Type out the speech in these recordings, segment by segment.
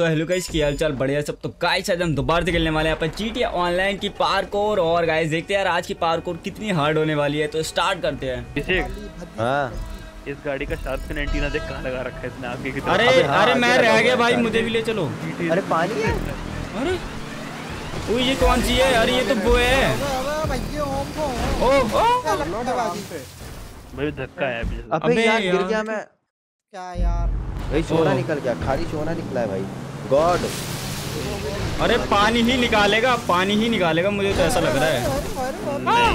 तो hello guys की हालचाल? बढ़िया सब। तो गाइस आज हम दोबारा से खेलने वाले हैं अपन जीटी ऑनलाइन की पार्कोर और गाइस देखते हैं यार आज की पार्कोर कितनी हार्ड होने वाली है। तो स्टार्ट करते हैं। हाँ। इस गाड़ी का शार्प फिन एंटीना देख कहाँ लगा रखा है इसने आगे की तरफ़? अरे हाँ, अरे मैं रह गया भाई मुझे भी ले चलो। अरे पानी है? अरे ओ ये कौन सी है? अरे ये तो वो है। ओ ओ भाई धक्का है अभी। अबे अबे यार गिर गया मैं। क्या यार? भाई सोना निकल गया। खाली सोना निकला है भाई। गॉड। अरे पानी ही निकालेगा पानी ही निकालेगा मुझे तो ऐसा लग रहा है। अरे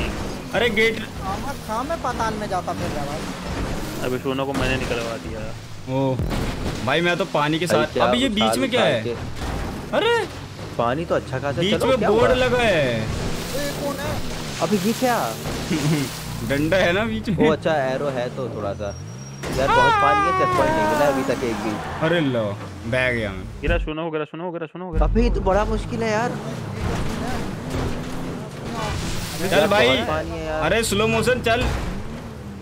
अरे गेट में पाताल में जाता फिर अभी सोना को मैंने निकलवा दिया। ओ भाई मैं तो पानी के साथ अभी ये बीच में क्या है? अरे! पानी तो अच्छा खासा बीच में बोर्ड लगा है। ये कौन है? अबे ये क्या? डंडा है ना बीच वो में अच्छा एरो है तो थोड़ा सा। यार बहुत पानी है चेक पॉइंट नहीं मिला अभी तक एक भी। अरे लो बह गया मैं। गिरा सोना हो गिरा सोना हो गिरा सोना हो गिरा। ये तो बड़ा मुश्किल है यार। चल भाई। पानी अरे स्लो मोशन चल।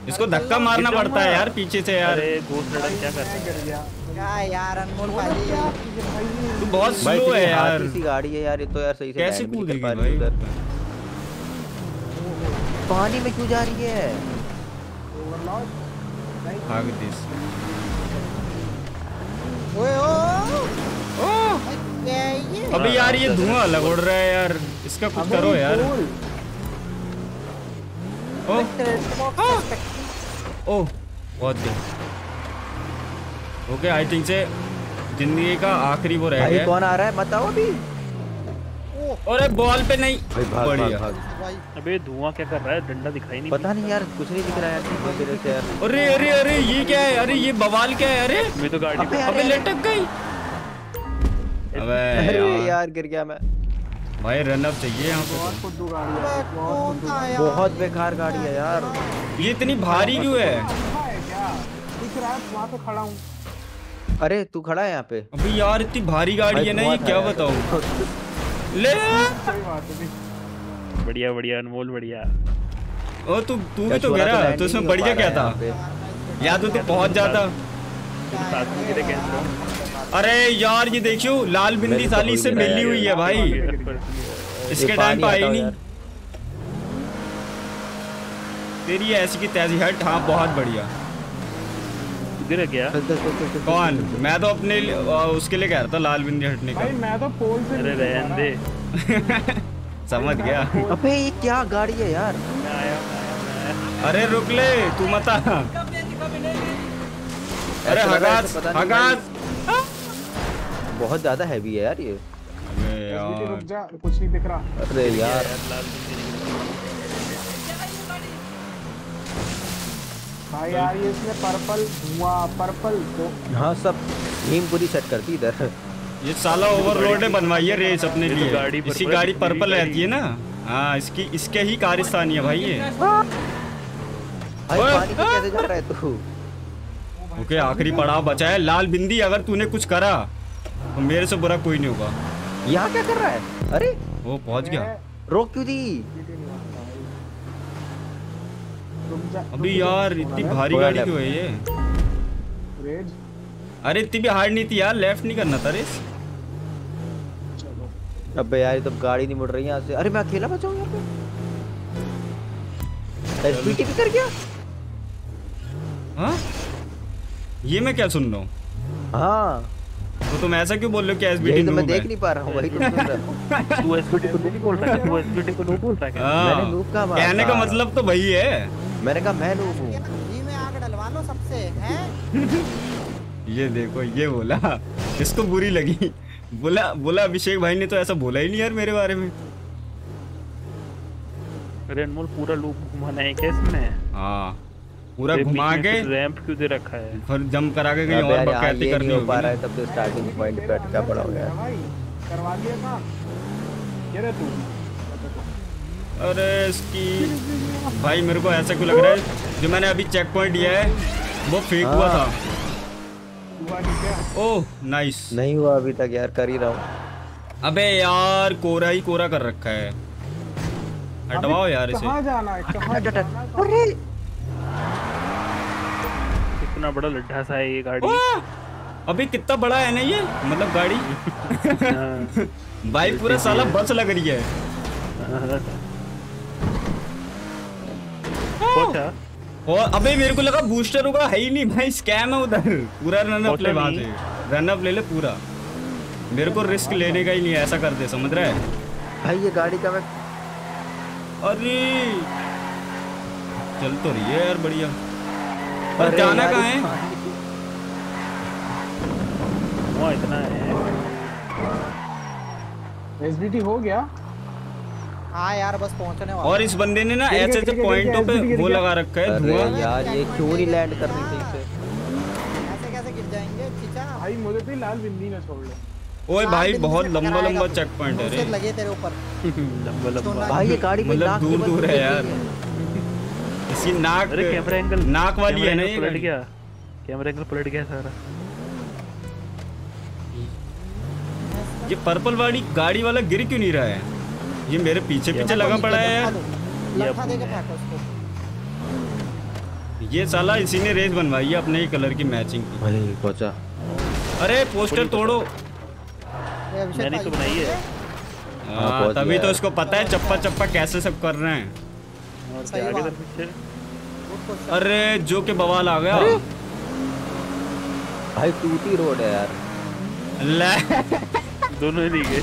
इसको धक्का मारना पड़ता है यार पीछे से यार। अरे गोस्ट क्या कर रहा है? यार अनमोल भाई तू बहुत स्लो है यार। गाड़ी है यार ये तो यार सही से कैसे रही भाई? उधर। पानी में क्यों जा रही है भाग दिस ओए ओ है ये अबे यार ये धुआँ अलग उड़ रहा है यार। इसका कुछ करो यार। ओ। ओ बहुत good ओके आई थिंक से ज़िंदगी का आखिरी वो रह भाई गया। कौन आ रहा है? बताओ अभी। अरे बॉल पे नहीं। भाई भाग भाग बढ़िया। भाग अबे धुआँ क्या कर रहा है? डंडा दिखाई नहीं पता नहीं यार कुछ नहीं दिख रहा है यार। अरे अरे अरे ये क्या है? अरे ये बवाल क्या है? अरे मैं तो गाड़ी अबे लटक गई। अबे यार। यार गिर गया मैं। भाई रन अप चाहिए यहाँ पे। तो। बहुत बेकार गाड़ी है यार। ये इतनी भारी क्यों है? अरे तू खड़ा है यहाँ पे? अभी यार इतनी भारी गाड़ी है ना ये क्या। बताऊँ? ले। बढ़िया बढ़िया अनमोल बढ़िया। ओ तू तू भी तो गिरा तो इसमें बढ़िया क्या था? है। या तो तू पहुँच जाता। अरे यार ये देखियो लाल बिंदी तो साली इससे मिली हुई है भाई। इसके टाइम पे आई नहीं। तेरी ऐसी की तैसी हट। हाँ बहुत बढ़िया। गिर गया। कौन। मैं तो अपने उसके लिए कह रहा था लाल बिंदी हटने का। मैं तो पोल से अरे रहन दे। समझ गया। अबे ये क्या गाड़ी है यार? अरे रुक ले तू मत आ। अरे हगास हगास। बहुत ज़्यादा हैवी है यार ये। अबे रुक यार जा कुछ नहीं दिख रहा। अरे यार। यार यार ये इसमें पर्पल धुआँ पर्पल तो हाँ सब नीम पूरी सेट करती इधर। ये साला ओवरलोड ने बनवाई है रेस अपने तो लिए। गाड़ी इसी गाड़ी पर्पल रहती है ना। हाँ इसकी इसके ही कारिस्तानी है भाई ये। भाई पानी कैसे जा रहा है तू? ओके आखिरी पड़ाव बचा है। लाल बिंदी अगर तूने कुछ करा तो मेरे से बुरा कोई नहीं होगा। यहाँ क्या कर रहा है? अरे वो पहुँच गया। रोक क्यों दी? अभी यार इतनी भारी गाड़ी क्यों है ये? अरे इतनी भी हार्ड नहीं थी यार लेफ़्ट नहीं करना था रेस अबे यार ये तो गाड़ी नहीं मुड़ रही यहाँ से। अरे मैं अकेला बचा हूँ यहाँ पे। एसपीटी भी कर गया? हाँ? ये मैं क्या सुन रहा हूँ? हाँ। तो तुम ऐसा क्यों बोल रहे हो कि एसबीटी यही तो मैं देख नहीं पा रहा हूँ वही तो सुन रहा हूँ। तू एसपीटी को नहीं बोल रहा है तू एसपीटी को नहीं बोल रहा है क्या? हाँ, मैंने noob कहाँ मारा कहने का मतलब तो वही है। मैंने कहा मैं नूब हूँ। जी में आग डलवा लो सबसे हैं? ये देखो ये बोला। इसको बुरी लगी। बोला बोला अभिषेक भाई ने तो ऐसा बोला ही नहीं यार मेरे बारे में। अरे अनमोल पूरा लूप घुमाना है क्या इसमें? हाँ। पूरा घुमा के रैंप क्यों दे रखा है? फिर जंप करा के कहीं और बकैती करनी हो पा होगी रहा है तब तो स्टार्टिंग पॉइंट पे अटका पड़ा हो गया। करवा दिया था ये रे तू अरे इसकी भाई मेरे को ऐसा क्यों लग रहा है? जो मैंने अभी चेक पॉइंट दिया है वो फेक हुआ था। हुआ नहीं ओह नाइस नहीं हुआ अभी तक यार कर ही रहा हूँ। अबे यार कोरा ही कोरा कर रखा है। हटवाओ यार इसे। कहाँ जाना है? कहाँ अरे जाना है? कितना बड़ा लड्ढा सा है ये गाड़ी। अभी कितना बड़ा है ना ये? मतलब गाड़ी? हाँ, भाई पूरा साला बस लग रही है। हाँ। और अबे मेरे को लगा बूस्टर होगा। है ही नहीं भाई स्कैम है उधर। पूरा रन अप ले वहाँ से। रन अप ले ले पूरा। मेरे को रिस्क लेने का ही नहीं ऐसा कर दे समझ रहा है? भाई ये गाड़ी का मैं अरे! चल तो रही है यार बढ़िया। पर जाना कहाँ है? वहाँ इतना है। एसबीटी हो गया। हाँ यार बस पहुँचने वाला और इस बंदे ने ना ऐसे ऐसे पॉइंटों पे वो लगा रखा है धुआँ। यार ये क्यों नहीं लैंड कर रही सही से ऐसे कैसे गिर जाएँगे? चीचा भाई मुझे तो लाल बिंदी ना छोड़ ले ओए भाई बहुत लंबा लंबा चेक पॉइंट है रे। लगे तेरे ऊपर। लंबा लंबा। भाई ये गाड़ी कोई मतलब दूर दूर है यार। है। इसकी नाक अरे कैमरा एंगल नाक वाली है ना ये पलट गया। कैमरा एंगल पलट गया सारा। ये पर्पल वाली गाड़ी वाला गिर क्यों नहीं रहा है? ये मेरे पीछे पीछे लगा पड़ा है। यार ये साला इसी ने रेस बनवाई है अपने ही कलर की मैचिंग की। भाई पहुँचा। अरे पोस्टर तोड़ो। मैंने तो बनाई है। हाँ, तभी तो इसको पता है चप्पा चप्पा कैसे सब कर रहे हैं। अरे जो के बवाल आ गया। भाई टूटी रोड है यार। ले। दोनों नहीं गए।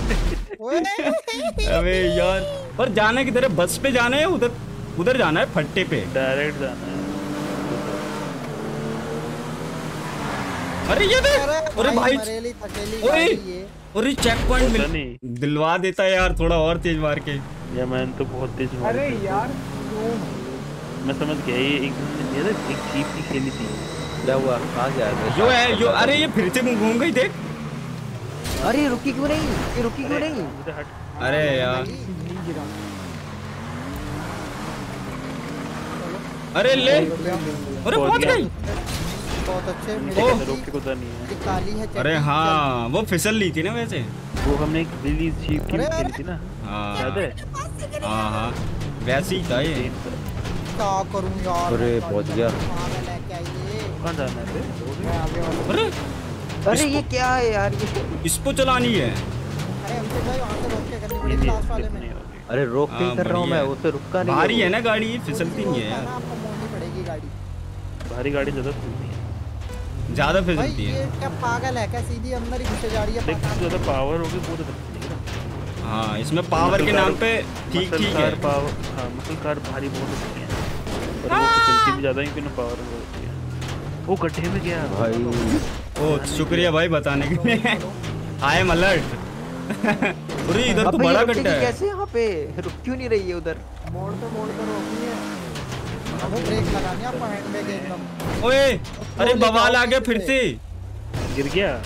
अबे यार। पर जाना किधर है? बस पे जाना है उधर? उधर जाना है फट्टे पे? डायरेक्ट जाना है। अरे ये देख। अरे भाई मरेली थकेली ओए। ये। अरे चेक पॉइंट मिल दिलवा देता है यार थोड़ा और तेज मार के। या मैंने तो बहुत तेज मारी अरे यार। मैं समझ गया ये एक ये ना एक जीप की खेली थी। क्या हुआ कहाँ से आया जो है जो अरे ये फिर से घूम गई देख। अरे रुकी क्यों नहीं? ये रुकी क्यों नहीं? अरे यार। अरे ले। अरे पहुँच गई। बहुत अच्छे। रोक के गुजर नहीं है। काली है अरे हाँ वो फिसल ली थी ना वैसे। वो हमने एक रिलीज़ जीप की खेली थी ना। हाँ। याद है? हाँ हाँ। वैसे ही था ये। क्या करूँ यार? अरे, पहुँच गया। कहाँ जाना है अरे अरे ये क्या है यार ये? इसको चलानी है। अरे हमसे भाई वहाँ से रोक के करनी पड़ेगी लास्ट वाले में। अरे रोक के हाँ, कर रहा हूँ मैं है। उससे रुकता नहीं भारी है ना गाड़ी फिसलती नहीं है यार। आपको मोड़नी पड़ेगी गाड़ी। भारी गाड़ी ज़्यादा चलती है। ज़्यादा भाई फिसलती ये क्या पागल है? क्या सीधी अंदर ही घुसे जा रही है ज़्यादा पावर होगी ना हाँ इसमें पावर के नाम पे ठीक ठीक है। पावर हाँ मसल कार भारी बहुत होती है। और वो चलती भी ज़्यादा है क्योंकि पावर वो होती है। वो गड्ढे में गया। भाई। ओ शुक्रिया भाई बताने के लिए। आई एम अलर्ट अरे इधर तो बड़ा गड्ढा है। कैसे यहाँ पे? रुक क्यों नहीं रही है उधर? मोड़ पे मोड़ पे रोकनी है। वो ब्रेक लगानी है आपको हैंडबैग एकदम। ओए अरे बवाल आ गया फिर से। से। गिर गया?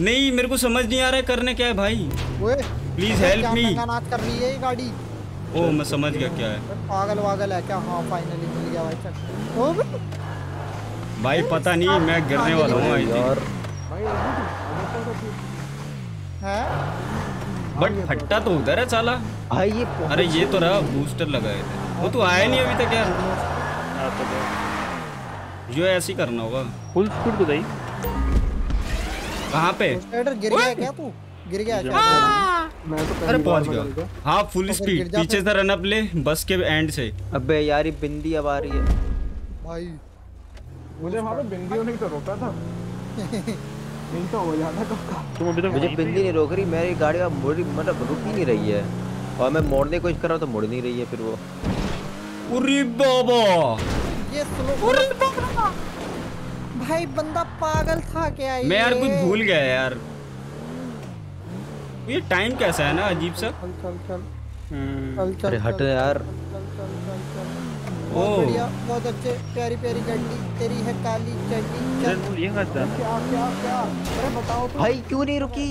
नहीं मेरे को समझ नहीं आ रहा है करने क्या है भाई? ओए प्लीज़ हेल्प मी नाच कर रही है ये गाड़ी। ओ मैं समझ गया क्या है? पागल वागल है क्या? हाँ फाइनली मिल गया भाई चल। ओ भाई। पता नहीं मैं गिरने वाला हूँ आई यार। अगर तो रोकी है? बट फट्टा तो उधर है साला। भाई ये अरे ये तो रहा बूस्टर लगाए थे। वो तो आया नहीं अभी तक यार। तो गया जो ऐसे ही करना होगा। फुल स्पीड बताई कहाँ पे? गिर गया क्या तू? गिर गया क्या? मैं तो अरे पहुँच गया। हाँ फुल तो स्पीड पीछे से रन अप ले बस के एंड से। अबे यार ये बिंदी अब आ रही है। भाई। मुझे वहाँ पे बिंदियों ने तो रोका था। नहीं तो हो जाता कब का। तुम अभी तक मुझे बिंदी नहीं रोक रही मेरी गाड़ी अब मुड़ मतलब रुक ही नहीं रही है। और मैं मोड़ने की कोशिश कर रहा हूँ तो मुड़ नहीं रही है फिर वो। अरे बाबा। ये स्लो भाई बंदा पागल था क्या ये मैं यार कुछ भूल गया यार। ये टाइम कैसा है ना अजीब सा? चल चल चल। हम्म, चल हट यार। ओ। बहुत बढ़िया बहुत अच्छे प्यारी प्यारी गड्डी तेरी है काली चड्डी ये जाना क्या क्या क्या? अरे बताओ तो। भाई क्यों नहीं रुकी?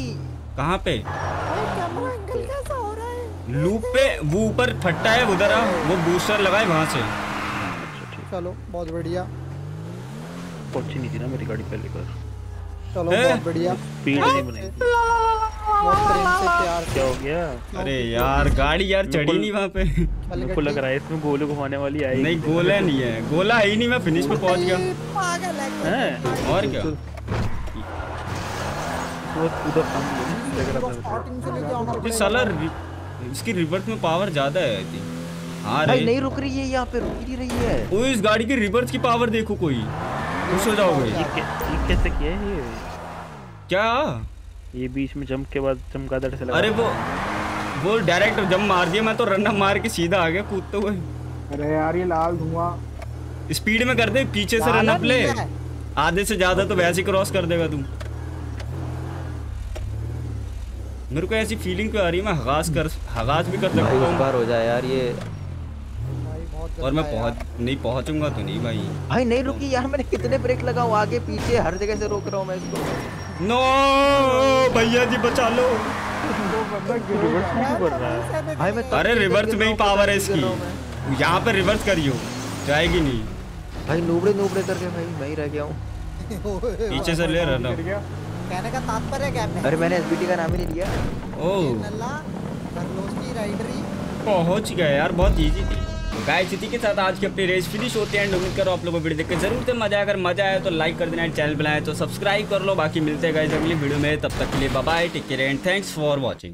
कहाँ पे? अरे कैमरा एंगल कैसा हो रहा है? लूप पे वो ऊपर फट्टा है उधर आ। वो बूस्टर लगाए वहाँ से। अच्छा चलो बहुत बढ़िया। पहुँची नहीं थी ना मेरी गाड़ी पहले कर चलो बहुत बढ़िया। स्पीड नहीं बनाई। क्या हो गया? अरे यार गाड़ी यार चढ़ी नहीं वहाँ पे। मेरे को लग रहा है इसमें गोले घुमाने वाली आई नहीं गोला नहीं है। गोला है ही नहीं मैं फिनिश पे पहुँच गया। है और क्या? ये साला इसकी रिवर्स में पावर ज़्यादा है आई थिंक हाँ भाई रे नहीं रुक रही है यहाँ पे रुक ही रही है। ओ इस गाड़ी की रिवर्स की पावर देखो कोई। खुश हो जाओगे। कैसे है ये? क्या? ये बीच में जंप के बाद चमगादड़ से लगा। अरे वो वो डायरेक्ट जब मार दिया मैं तो रन्ना मार के सीधा आ गया कूदते हुए अरे यार ये लाल धुआँ। स्पीड में कर दे पीछे से रन अप ले। आधे से ज़्यादा तो वैसे ही क्रॉस कर देगा तू। मेरे को ऐसी फीलिंग क्यों आ रही है? मैं हगास कर हगास भी कर सकता हूँ। बार हो जाए यार ये। और मैं पहुँच नहीं पहुंचूँगा तो नहीं भाई। भाई नहीं रुकी यार मैंने कितने ब्रेक लगाऊँ? आगे पीछे हर जगह से रोक रहा हूँ मैं इसको। नो भैया जी बचा लो। है अरे रिवर्स में ही पावर है इसकी। यहाँ पे रिवर्स करियो जाएगी नहीं। भाई नूबड़े नूबड़े करके भाई मैं ही रह गया हूँ। पीछे से ले रहा कहने का तात्पर्य क्या है? अरे मैंने एसबीटी का नाम ही नहीं लिया। ओ। नल्ला गर्लोस्की राइडरी। पहुँच गया यार बहुत इजी थी। गाइस, इसी के साथ आज की अपनी रेस फिनिश होते हैं उम्मीद करो आप लोगों को वीडियो देखकर ज़रूर से मज़ा अगर मज़ा आया तो लाइक कर देना चैनल बनाए तो सब्सक्राइब कर लो। बाकी मिलते हैं गाइस अगली वीडियो में, तब तक के लिए bye take care and thanks for watching